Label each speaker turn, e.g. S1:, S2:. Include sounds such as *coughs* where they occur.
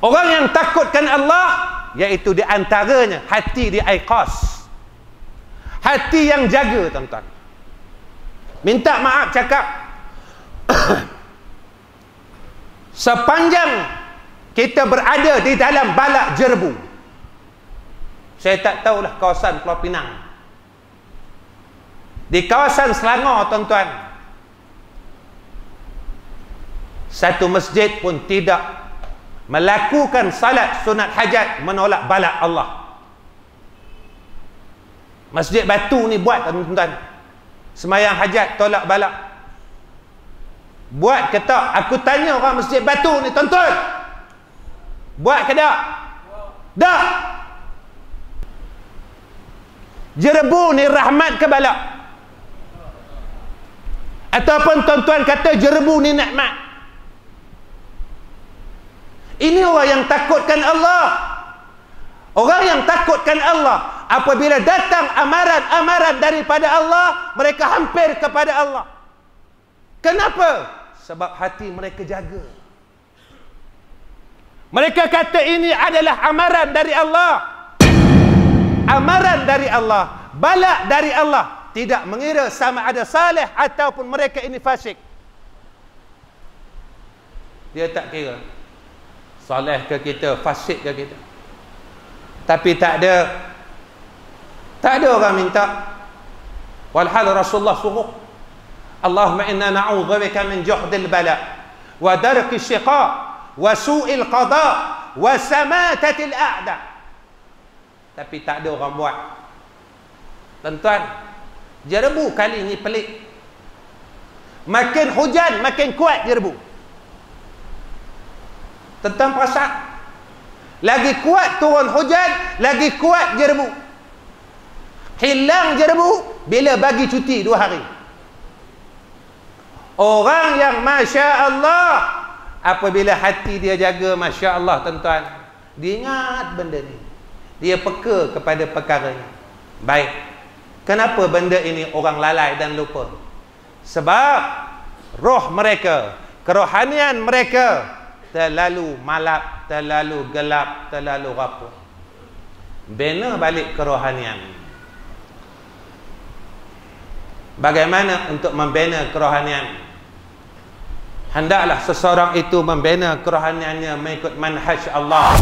S1: Orang yang takutkan Allah iaitu di antaranya hati di aiqas. Hati yang jaga tuan-tuan. Minta maaf cakap *coughs* sepanjang kita berada di dalam balak jerbu. Saya tak tahulah kawasan Pulau Pinang. Di kawasan Selangor tuan-tuan. Satu masjid pun tidak melakukan salat sunat hajat menolak balak Allah. Masjid batu ni buat tuan-tuan. Semayang hajat tolak balak buat ke tak? Aku tanya orang masjid batu ni tuan-tuan buat ke tak? Tak. Jerebu ni rahmat ke balak ataupun tuan-tuan kata jerebu ni nikmat ini orang yang takutkan Allah. Orang yang takutkan Allah. Apabila datang amaran-amaran daripada Allah, mereka hampir kepada Allah. Kenapa? Sebab hati mereka jaga. Mereka kata ini adalah amaran dari Allah. Amaran dari Allah. Balak dari Allah. Tidak mengira sama ada salih ataupun mereka ini fasik. Dia tak kira soleh ke kita fasik ke kita. Tapi tak ada tak ada orang minta. Walhal Rasulullah suruh Allahumma inna na'udzubika min juhdil bala wa darqi syiqa wa su'il qada wa samatatil a'da. Tapi tak ada orang buat. Tuan-tuan jerebu kali ini pelik. Makin hujan makin kuat jerebu tentang perasaan. Lagi kuat turun hujan lagi kuat jerbu hilang jerbu bila bagi cuti dua hari. Orang yang Masya Allah apabila hati dia jaga Masya Allah tuan-tuan dia ingat benda ni. Dia peka kepada perkara ni baik. Kenapa benda ini orang lalai dan lupa? Sebab roh mereka kerohanian mereka terlalu malap, terlalu gelap, terlalu rapuh. Bina balik kerohanian. Bagaimana untuk membina kerohanian? Hendaklah seseorang itu membina kerohaniannya mengikut manhaj Allah.